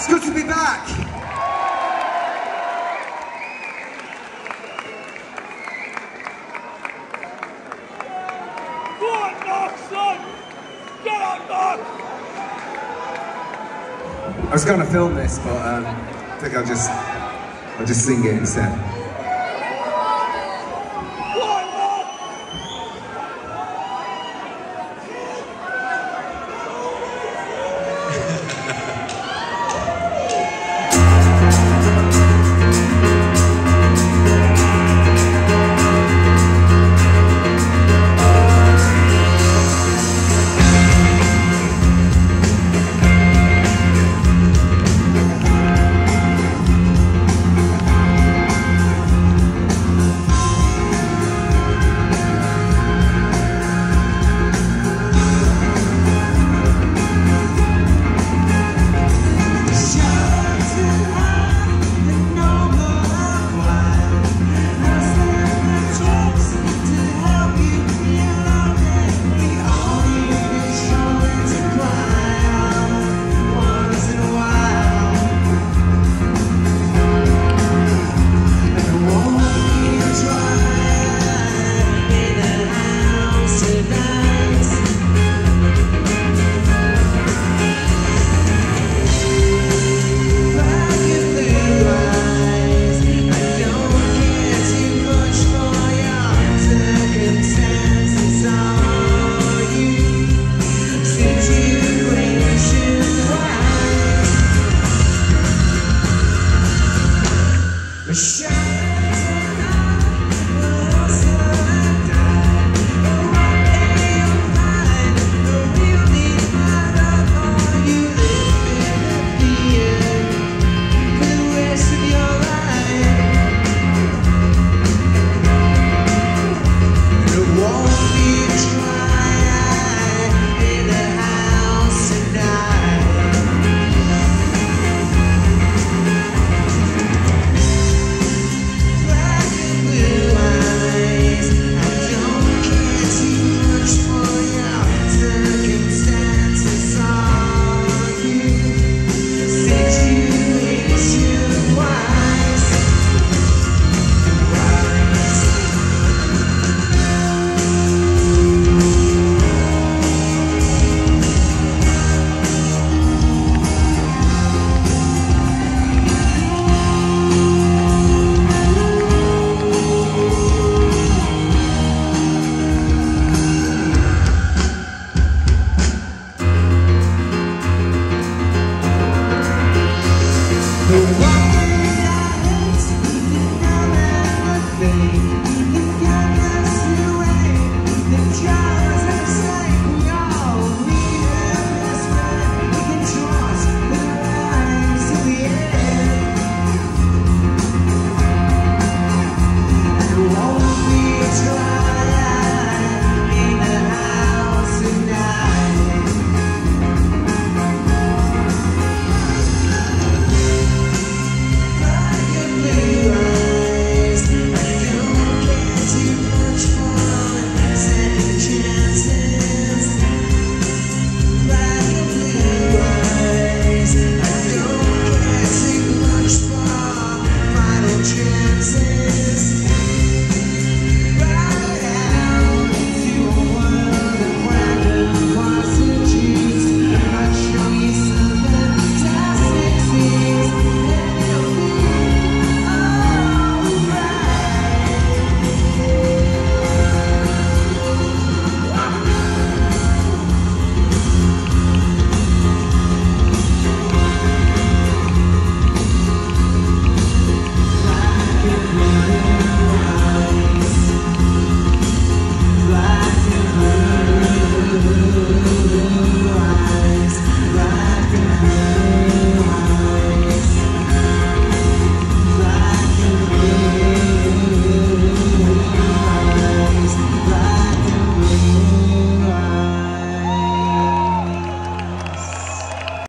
It's good to be back. I was going to film this, but um, I think I'll just I'll just sing it instead.